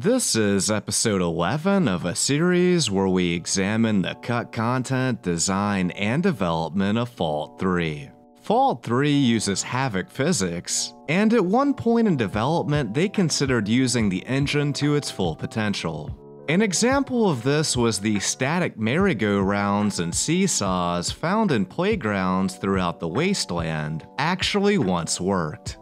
This is episode 11 of a series where we examine the cut content, design, and development of Fallout 3. Fallout 3 uses Havok physics, and at one point in development, they considered using the engine to its full potential. An example of this was the static merry-go-rounds and seesaws found in playgrounds throughout the wasteland actually once worked.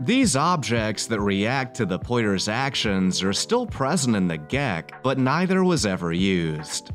These objects that react to the player's actions are still present in the GECK, but neither was ever used.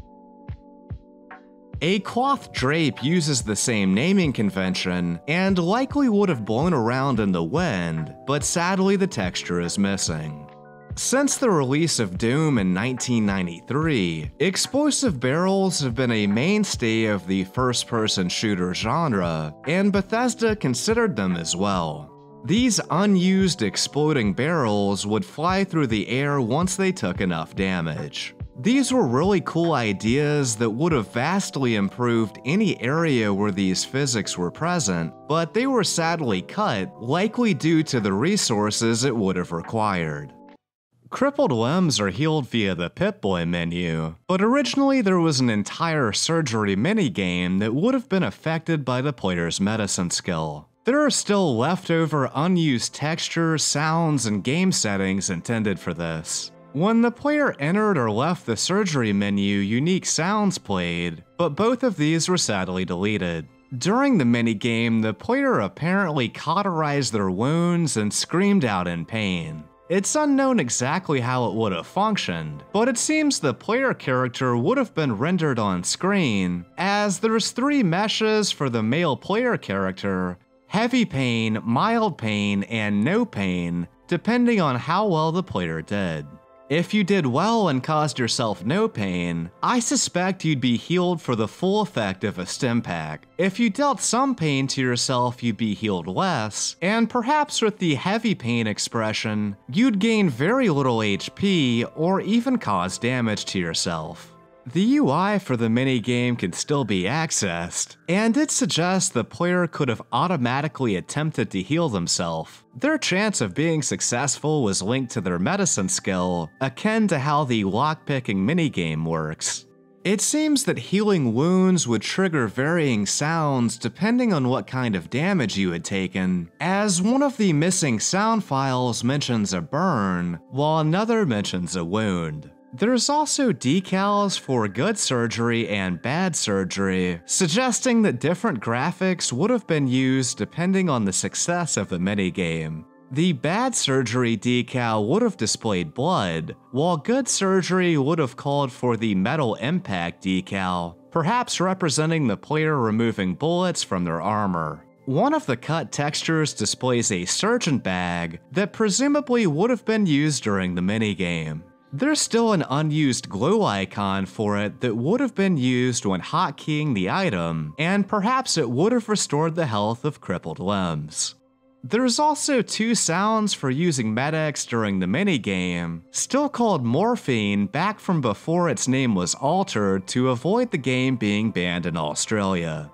A cloth drape uses the same naming convention and likely would have blown around in the wind, but sadly the texture is missing. Since the release of Doom in 1993, explosive barrels have been a mainstay of the first person shooter genre, and Bethesda considered them as well. These unused exploding barrels would fly through the air once they took enough damage. These were really cool ideas that would have vastly improved any area where these physics were present, but they were sadly cut, likely due to the resources it would have required. Crippled limbs are healed via the Pip-Boy menu, but originally there was an entire surgery minigame that would have been affected by the player's medicine skill. There are still leftover unused textures, sounds, and game settings intended for this. When the player entered or left the surgery menu, unique sounds played, but both of these were sadly deleted. During the minigame, the player apparently cauterized their wounds and screamed out in pain. It's unknown exactly how it would have functioned, but it seems the player character would have been rendered on screen, as there's three meshes for the male player character heavy pain, mild pain, and no pain, depending on how well the player did. If you did well and caused yourself no pain, I suspect you'd be healed for the full effect of a stim pack. If you dealt some pain to yourself, you'd be healed less, and perhaps with the heavy pain expression, you'd gain very little HP or even cause damage to yourself. The UI for the minigame can still be accessed, and it suggests the player could have automatically attempted to heal themselves. Their chance of being successful was linked to their medicine skill, akin to how the lockpicking minigame works. It seems that healing wounds would trigger varying sounds depending on what kind of damage you had taken, as one of the missing sound files mentions a burn, while another mentions a wound. There's also decals for good surgery and bad surgery, suggesting that different graphics would have been used depending on the success of the minigame. The bad surgery decal would have displayed blood, while good surgery would have called for the metal impact decal, perhaps representing the player removing bullets from their armor. One of the cut textures displays a surgeon bag that presumably would have been used during the minigame. There's still an unused glow icon for it that would have been used when hotkeying the item, and perhaps it would have restored the health of crippled limbs. There's also two sounds for using Med-X during the minigame, still called Morphine back from before its name was altered to avoid the game being banned in Australia.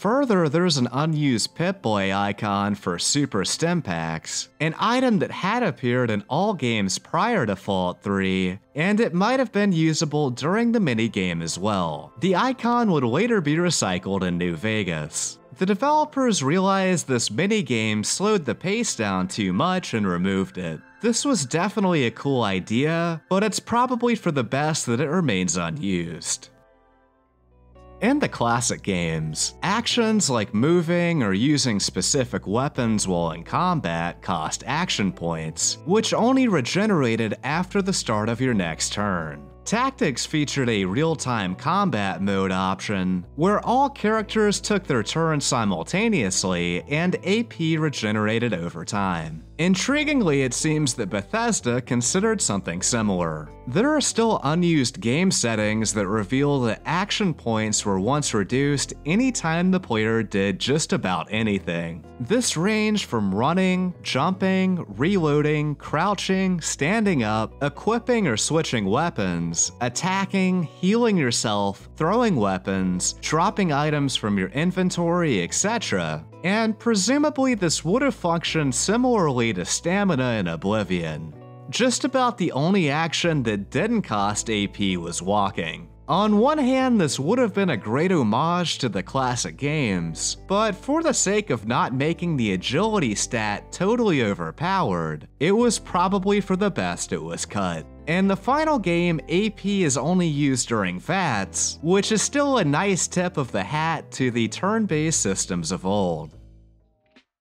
Further, there's an unused Pip-Boy icon for Super Stimpaks, an item that had appeared in all games prior to Fallout 3, and it might have been usable during the minigame as well. The icon would later be recycled in New Vegas. The developers realized this minigame slowed the pace down too much and removed it. This was definitely a cool idea, but it's probably for the best that it remains unused. In the classic games, actions like moving or using specific weapons while in combat cost action points, which only regenerated after the start of your next turn. Tactics featured a real-time combat mode option, where all characters took their turn simultaneously and AP regenerated over time. Intriguingly, it seems that Bethesda considered something similar. There are still unused game settings that reveal that action points were once reduced anytime the player did just about anything. This ranged from running, jumping, reloading, crouching, standing up, equipping or switching weapons, attacking, healing yourself, throwing weapons, dropping items from your inventory, etc. and presumably this would have functioned similarly to stamina in Oblivion. Just about the only action that didn't cost AP was walking. On one hand, this would have been a great homage to the classic games, but for the sake of not making the agility stat totally overpowered, it was probably for the best it was cut. In the final game, AP is only used during VATS, which is still a nice tip of the hat to the turn-based systems of old.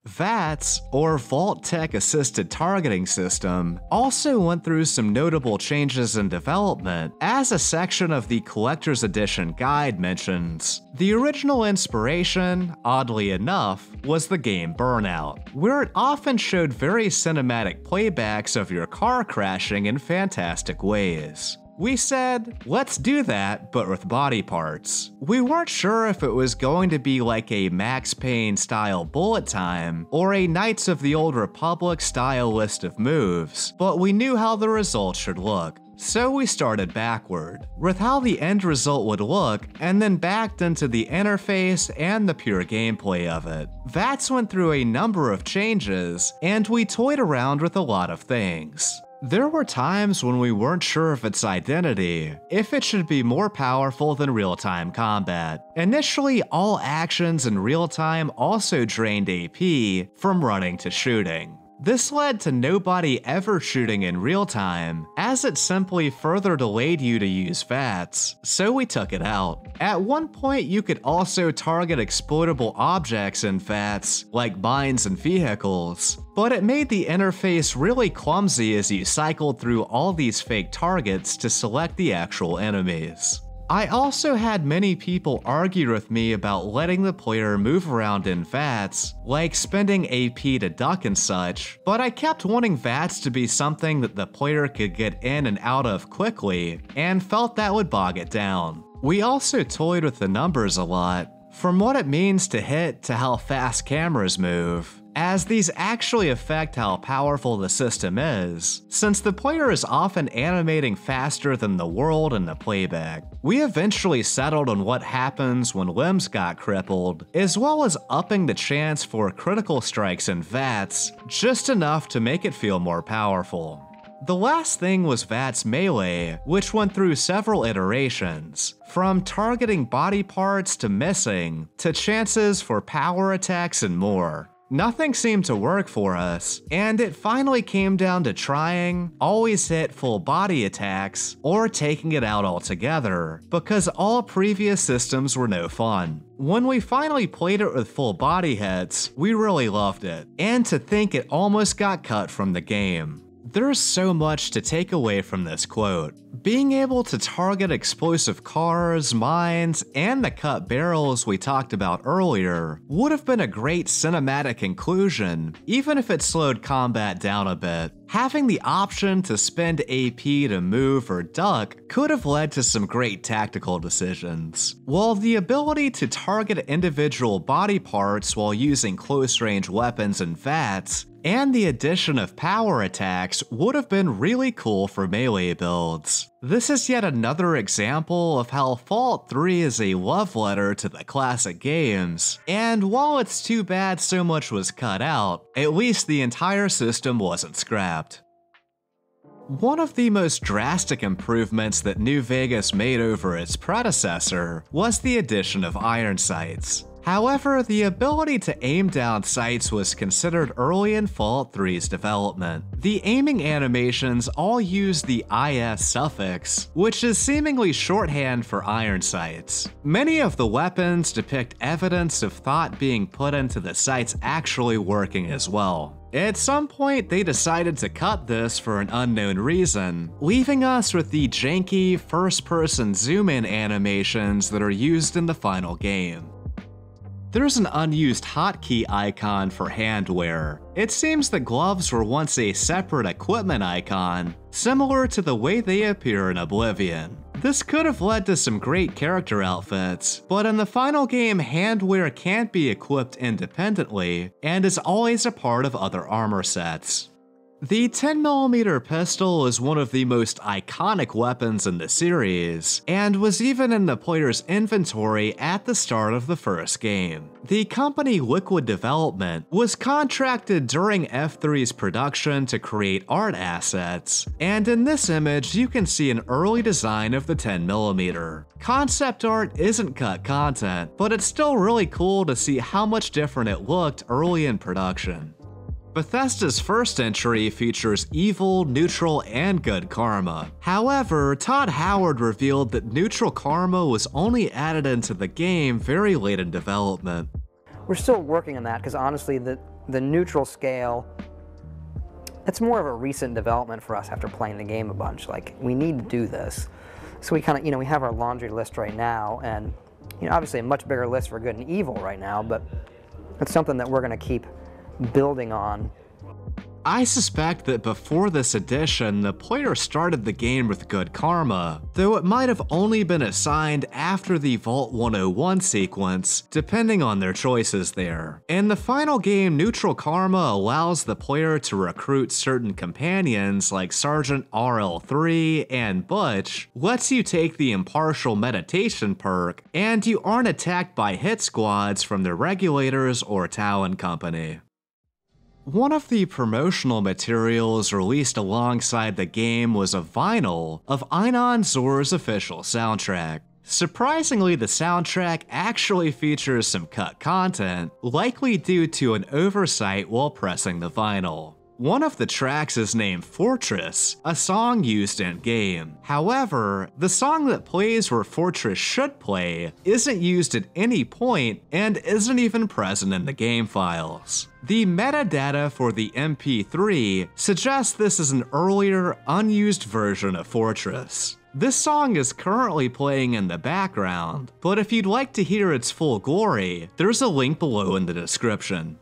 VATS, or Vault-Tec Assisted Targeting System, also went through some notable changes in development, as a section of the Collector's Edition guide mentions. The original inspiration, oddly enough, was the game Burnout, where it often showed very cinematic playbacks of your car crashing in fantastic ways. We said, let's do that, but with body parts. We weren't sure if it was going to be like a Max Payne style bullet time, or a Knights of the Old Republic style list of moves, but we knew how the result should look. So we started backward, with how the end result would look, and then backed into the interface and the pure gameplay of it. VATS went through a number of changes, and we toyed around with a lot of things. There were times when we weren't sure of its identity, if it should be more powerful than real-time combat. Initially, all actions in real-time also drained AP from running to shooting. This led to nobody ever shooting in real time, as it simply further delayed you to use VATS, so we took it out. At one point, you could also target exploitable objects in VATS, like mines and vehicles, but it made the interface really clumsy as you cycled through all these fake targets to select the actual enemies. I also had many people argue with me about letting the player move around in VATS, like spending AP to duck and such, but I kept wanting VATS to be something that the player could get in and out of quickly, and felt that would bog it down. We also toyed with the numbers a lot, from what it means to hit to how fast cameras move as these actually affect how powerful the system is, since the player is often animating faster than the world in the playback. We eventually settled on what happens when limbs got crippled, as well as upping the chance for critical strikes and VATS, just enough to make it feel more powerful. The last thing was VATS Melee, which went through several iterations, from targeting body parts to missing, to chances for power attacks and more. Nothing seemed to work for us, and it finally came down to trying, always hit full body attacks, or taking it out altogether, because all previous systems were no fun. When we finally played it with full body hits, we really loved it, and to think it almost got cut from the game. There's so much to take away from this quote. Being able to target explosive cars, mines, and the cut barrels we talked about earlier would have been a great cinematic inclusion, even if it slowed combat down a bit. Having the option to spend AP to move or duck could have led to some great tactical decisions, while the ability to target individual body parts while using close-range weapons and VATS and the addition of power attacks would have been really cool for melee builds. This is yet another example of how Fallout 3 is a love letter to the classic games, and while it's too bad so much was cut out, at least the entire system wasn't scrapped. One of the most drastic improvements that New Vegas made over its predecessor was the addition of iron sights. However, the ability to aim down sights was considered early in Fallout 3's development. The aiming animations all use the IS suffix, which is seemingly shorthand for iron sights. Many of the weapons depict evidence of thought being put into the sights actually working as well. At some point, they decided to cut this for an unknown reason, leaving us with the janky first-person zoom-in animations that are used in the final game. There's an unused hotkey icon for handwear. It seems the gloves were once a separate equipment icon, similar to the way they appear in Oblivion. This could have led to some great character outfits, but in the final game handwear can't be equipped independently, and is always a part of other armor sets. The 10mm pistol is one of the most iconic weapons in the series, and was even in the player's inventory at the start of the first game. The company Liquid Development was contracted during F3's production to create art assets, and in this image you can see an early design of the 10mm. Concept art isn't cut content, but it's still really cool to see how much different it looked early in production. Bethesda's first entry features evil, neutral, and good karma. However, Todd Howard revealed that neutral karma was only added into the game very late in development. We're still working on that because honestly, the, the neutral scale, it's more of a recent development for us after playing the game a bunch. Like, we need to do this. So we kind of, you know, we have our laundry list right now, and, you know, obviously a much bigger list for good and evil right now, but it's something that we're going to keep building on. I suspect that before this edition, the player started the game with good karma, though it might have only been assigned after the Vault 101 sequence, depending on their choices there. In the final game, neutral karma allows the player to recruit certain companions like Sergeant RL3 and Butch, lets you take the impartial meditation perk, and you aren't attacked by hit squads from the regulators or Talon Company. One of the promotional materials released alongside the game was a vinyl of Inon Zur's official soundtrack. Surprisingly, the soundtrack actually features some cut content, likely due to an oversight while pressing the vinyl. One of the tracks is named Fortress, a song used in game. However, the song that plays where Fortress should play isn't used at any point and isn't even present in the game files. The metadata for the MP3 suggests this is an earlier, unused version of Fortress. This song is currently playing in the background, but if you'd like to hear its full glory, there's a link below in the description.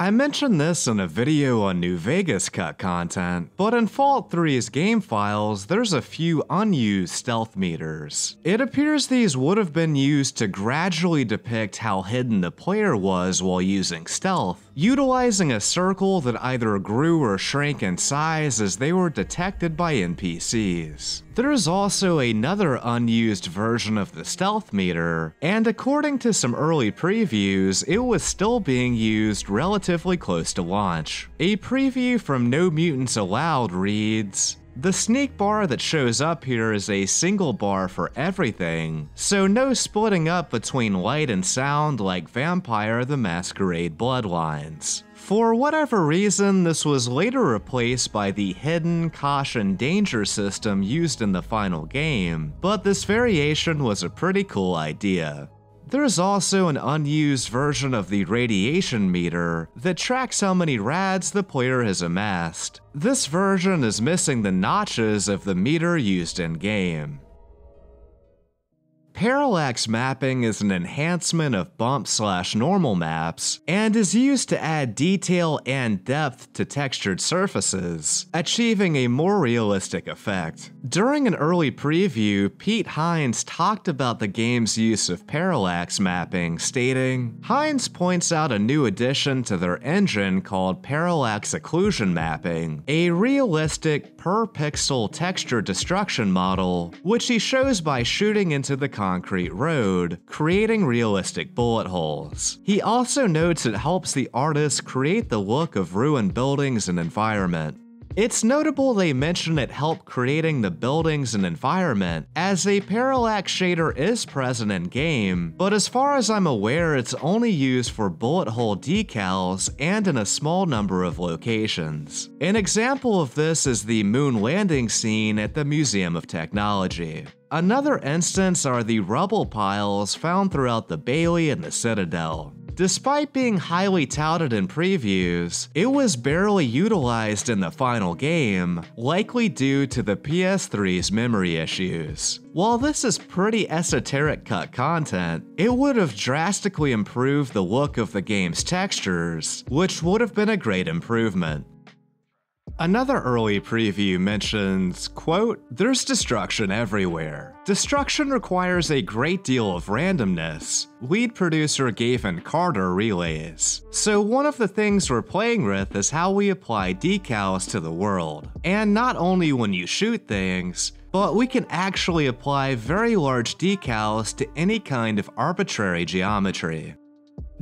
I mentioned this in a video on New Vegas cut content, but in Fallout 3's game files, there's a few unused stealth meters. It appears these would have been used to gradually depict how hidden the player was while using stealth, utilizing a circle that either grew or shrank in size as they were detected by NPCs. There's also another unused version of the stealth meter, and according to some early previews, it was still being used relatively close to launch. A preview from No Mutants Allowed reads, the sneak bar that shows up here is a single bar for everything, so no splitting up between light and sound like Vampire the Masquerade Bloodlines. For whatever reason, this was later replaced by the hidden caution danger system used in the final game, but this variation was a pretty cool idea. There's also an unused version of the radiation meter that tracks how many rads the player has amassed. This version is missing the notches of the meter used in game. Parallax mapping is an enhancement of bump slash normal maps and is used to add detail and depth to textured surfaces, achieving a more realistic effect. During an early preview, Pete Hines talked about the game's use of parallax mapping, stating, Hines points out a new addition to their engine called parallax occlusion mapping, a realistic per pixel texture destruction model, which he shows by shooting into the concrete road, creating realistic bullet holes. He also notes it helps the artist create the look of ruined buildings and environment. It's notable they mention it helped creating the buildings and environment, as a parallax shader is present in game, but as far as I'm aware it's only used for bullet hole decals and in a small number of locations. An example of this is the moon landing scene at the Museum of Technology. Another instance are the rubble piles found throughout the Bailey and the Citadel. Despite being highly touted in previews, it was barely utilized in the final game, likely due to the PS3's memory issues. While this is pretty esoteric cut content, it would have drastically improved the look of the game's textures, which would have been a great improvement. Another early preview mentions, quote, There's destruction everywhere. Destruction requires a great deal of randomness. Lead producer Gavin Carter relays. So one of the things we're playing with is how we apply decals to the world. And not only when you shoot things, but we can actually apply very large decals to any kind of arbitrary geometry.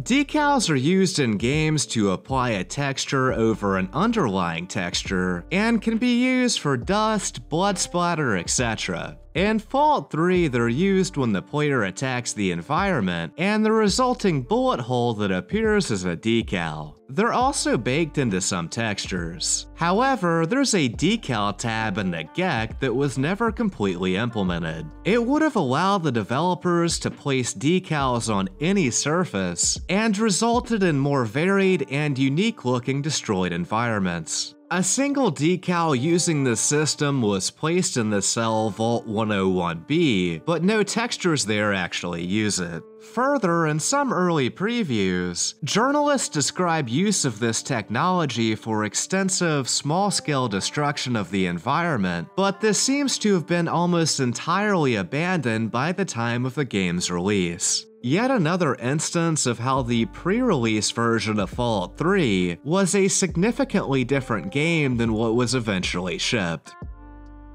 Decals are used in games to apply a texture over an underlying texture and can be used for dust, blood splatter, etc. In Fallout 3, they're used when the player attacks the environment and the resulting bullet hole that appears as a decal. They're also baked into some textures. However, there's a decal tab in the GECK that was never completely implemented. It would have allowed the developers to place decals on any surface and resulted in more varied and unique looking destroyed environments. A single decal using this system was placed in the cell Vault 101B, but no textures there actually use it. Further, in some early previews, journalists describe use of this technology for extensive, small-scale destruction of the environment, but this seems to have been almost entirely abandoned by the time of the game's release. Yet another instance of how the pre-release version of Fallout 3 was a significantly different game than what was eventually shipped.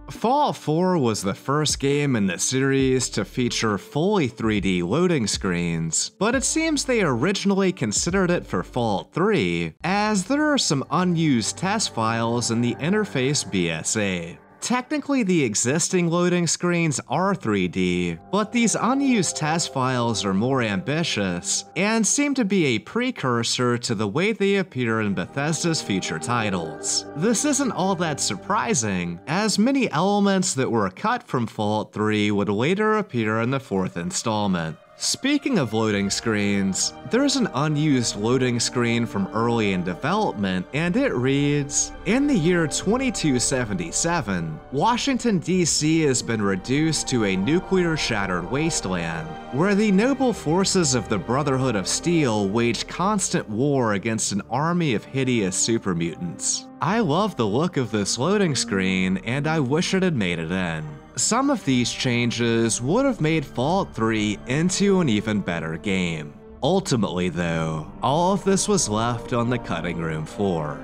Fallout 4 was the first game in the series to feature fully 3D loading screens, but it seems they originally considered it for Fallout 3, as there are some unused test files in the interface BSA. Technically, the existing loading screens are 3D, but these unused test files are more ambitious and seem to be a precursor to the way they appear in Bethesda's future titles. This isn't all that surprising, as many elements that were cut from Fallout 3 would later appear in the fourth installment. Speaking of loading screens, there's an unused loading screen from early in development, and it reads In the year 2277, Washington, D.C. has been reduced to a nuclear shattered wasteland, where the noble forces of the Brotherhood of Steel wage constant war against an army of hideous super mutants. I love the look of this loading screen, and I wish it had made it in. Some of these changes would have made Fallout 3 into an even better game. Ultimately though, all of this was left on the cutting room floor.